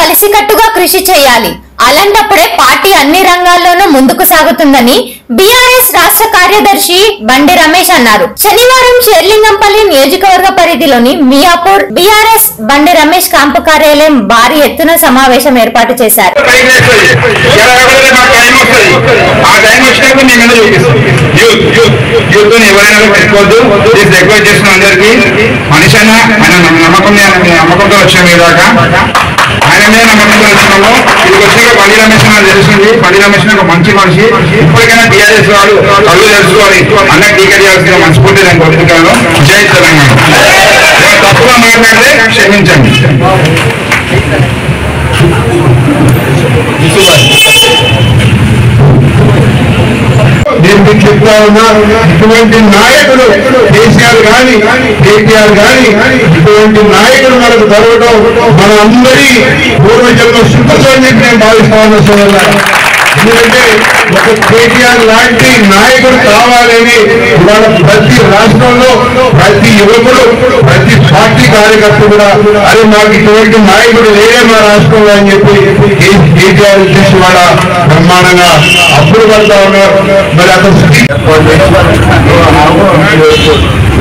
కలిసికట్టుగా కృషి చేయాలి. అలాంటప్పుడే పార్టీ అన్ని రంగాల్లోనూ ముందుకు సాగుతుందని బీఆర్ఎస్ రాష్ట్ర కార్యదర్శి బండి రమేష్ అన్నారు. శనివారం షేర్లింగంపల్లి నియోజకవర్గ పరిధిలోని మియాపూర్ బీఆర్ఎస్ బండి రమేష్ క్యాంపు కార్యాలయం భారీ ఎత్తున సమావేశం ఏర్పాటు చేశారు. ఆ టైం ఎవరైనా పెట్టుకోవద్దు. ప్లీజ్ రిక్వెస్ట్ చేస్తున్న అందరికీ. మనిషి అయినా ఆయన నమ్మకం నమ్మకంతో వచ్చాము ఈ ఆయన మీద నమ్మకంతో వచ్చినాము. ఇది వచ్చాక బండి రమేష్ నాకు తెలిసింది. బండి రమేష్ ఒక మంచి మనిషి. ఇప్పటికైనా టీఆర్ఎస్ వాళ్ళు కళ్ళు తెలుసుకోవాలి. అన్న టీకా చేయాల్సిన మనస్ఫూర్తి నేను కోరుకుంటాను జై తెలంగాణ. తప్పుగా మాట్లాడితే క్షమించండి. నేను చెప్తా ఉన్నా ఇటువంటి నాయకులు కేసీఆర్ గాని కేటీఆర్ గాని ఇటువంటి నాయకులు మనకు దొరకడం మన అందరి పూర్వజన్మ శుద్ధతో అని చెప్పి నేను భావిస్తా ఉన్నా సోదరులారా. ఎందుకంటే ఒక కేటీఆర్ లాంటి నాయకుడు కావాలని ఇవాళ ప్రతి రాష్ట్రంలో ప్రతి యువకుడు ప్రతి పార్టీ కార్యకర్త కూడా అరే మాకు ఇటువంటి నాయకుడు లేడే మా రాష్ట్రంలో అని చెప్పి కేటీఆర్ చూసి వాళ్ళ బ్రహ్మాండంగా అప్పుడు పడతా ఉన్నారు. మరి అతను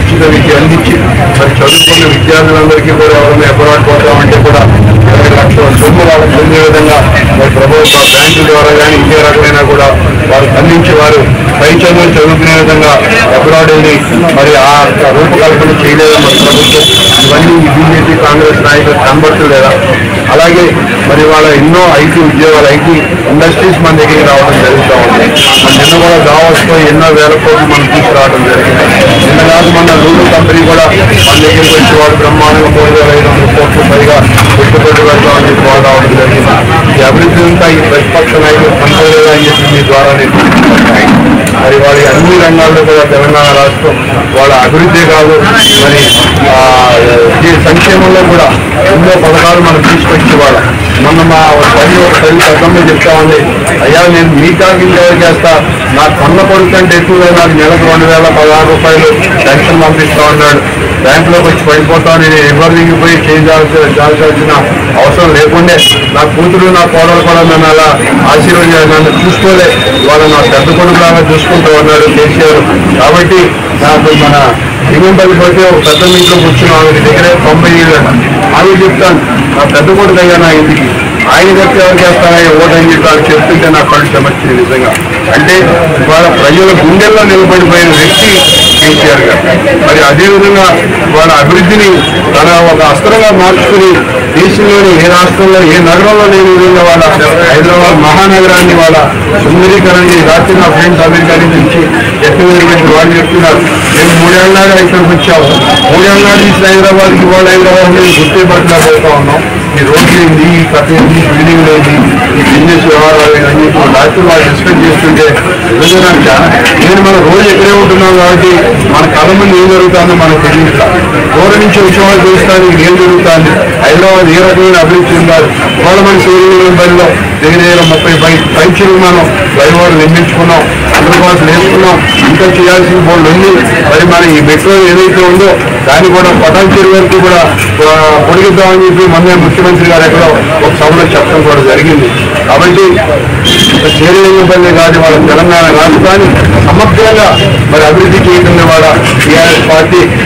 ఉచిత విద్య అందించి మరి చదువుకున్న విద్యార్థులందరికీ కూడా ఎవరైనా ఎబ్బరాడు పోతామంటే కూడా ఇరవై లక్షల సొమ్ము వాళ్ళకి పొందే విధంగా మరి ప్రభుత్వ బ్యాంకుల ద్వారా కానీ ఇంకే రకమైనా కూడా వారు అందించి వారు పై చదువులు చదువుకునే విధంగా అబ్రాడ్ వెళ్ళి మరి ఆ రూపకల్పన చేయలేదు మన ప్రభుత్వం. ఇవన్నీ బీజేపీ కాంగ్రెస్ నాయకులు కనబడుతుందా అలాగే మరి వాళ్ళ ఎన్నో ఐటీ ఉద్యోగాలు ఐటీ ఇండస్ట్రీస్ మన దగ్గరికి రావడం జరుగుతూ ఉంది. మరి నిన్న కూడా దావస్తో ఎన్నో వేల కోట్లు మనం తీసుకురావడం జరిగింది. నిన్న కాదు మన లూలు కంపెనీ కూడా మన దగ్గరికి వచ్చి వాడు బ్రహ్మాండంగా మూడు వేల ఐదు వందల కోట్లు పైగా పెట్టుబడి పెడతామని చెప్పి వాళ్ళు రావడం జరిగింది ఈ అభివృద్ధి అంతా ఈ ప్రతిపక్ష నాయకులు కనపడలేదా అని చెప్పి మీ ద్వారా నేను మరి వాడి అన్ని రంగాల్లో కూడా తెలంగాణ రాష్ట్రం వాళ్ళ అభివృద్ధి కాదు. మరి ఈ సంక్షేమంలో కూడా ఎన్నో పథకాలు మనం తీసుకొచ్చి వాళ్ళ మొన్న మా తల్లి ఒక తల్లి పథకంలో చెప్తా ఉంది అయ్యా నేను మీ కాకింగ్ ఎవరు చేస్తా? నా కొన్న కొడుకు కంటే ఎక్కువగా నాకు నెలకు రెండు వేల పదహారు రూపాయలు పెన్షన్ పంపిస్తా ఉన్నాడు. బ్యాంకులోకి వచ్చి పడిపోతాను నేను ఎవరికి పోయి చేయాల్సిన చేయాల్సిన అవసరం లేకుండే నా కూతురు నా కోడలు కూడా నన్ను అలా ఆశీర్వదించారు. నన్ను చూసుకోలే. వాళ్ళు నా పెద్ద కొడుకులాగా చూసుకుంటూ ఉన్నాడు కేసీఆర్ కాబట్టి నాకు మన దిగుంపల్లి పోతే ఒక పెద్ద ఇంట్లో కూర్చుని ఆవిడ దగ్గరే తొంభై ఏళ్ళు. ఆవిడ చెప్తాను నా పెద్ద కొడుకు అయ్యా నా ఇంటికి ఆయన చెప్తే ఎవరు చేస్తారా? ఓటని చెప్పి వాళ్ళు చెప్తుంటే నాకు కళ్ళు చెమర్చింది నిజంగా. అంటే వాళ్ళ ప్రజల గుండెల్లో నిలబడిపోయిన వ్యక్తి కేసీఆర్ గారు. మరి అదేవిధంగా వాళ్ళ అభివృద్ధిని తన ఒక అస్త్రంగా మార్చుకుని దేశంలోని ఏ రాష్ట్రంలో ఏ నగరంలో లేని విధంగా వాళ్ళ హైదరాబాద్ మహానగరాన్ని వాళ్ళ సుందరీకరణ రాత్రి నా ఫ్రెండ్స్ అమెరికా నుంచి ఎక్కడ వాళ్ళు చెప్తున్నారు. మేము మూడేళ్ళ నాడు ఇక్కడికి వచ్చాము మూడేళ్ళ నాడు నుంచి హైదరాబాద్కి వాళ్ళ హైదరాబాద్ మీద గుర్తే పట్టినట్టు ఉన్నాం. ఈ రోడ్లు ఏంది ఈ కథ ఏంది ఈ ఏంది ఈ బిజినెస్ వ్యవహారాలు అన్ని అని డాక్టర్ వాళ్ళు ఎక్స్పెక్ట్ చేస్తుంటే నిజంగా నేను మన రోజు ఎక్కడే ఉంటున్నాం కాబట్టి మన కళ ముందు ఏం జరుగుతుందో మనకు తెలియదు. దూరం నుంచి వచ్చిన వాళ్ళు చూస్తాను ఏం జరుగుతుంది? హైదరాబాద్ ఏ రకమైన అభివృద్ధి ఉండాలి? వాళ్ళ మన సూర్యుల బరిలో దగ్గర దగ్గర ముప్పై పై పైచీలు మనం ఫ్లైఓవర్ నిర్మించుకున్నాం అందుబాటులో నేర్చుకున్నాం ఇంకా చేయాల్సిన బోర్డు ఉంది మరి మన ఈ మెట్రో ఏదైతే ఉందో దాన్ని కూడా పటాన్చేరు వరకు కూడా పొడిగిద్దామని చెప్పి మొన్న ముఖ్యమంత్రి గారు ఎక్కడో ఒక సభలో చెప్పడం కూడా జరిగింది. కాబట్టి చేరేపల్లి కాదు వాళ్ళ తెలంగాణ రాష్ట్రాన్ని సమగ్రంగా మరి అభివృద్ధి చేయకుండా వాళ్ళ టీఆర్ఎస్ పార్టీ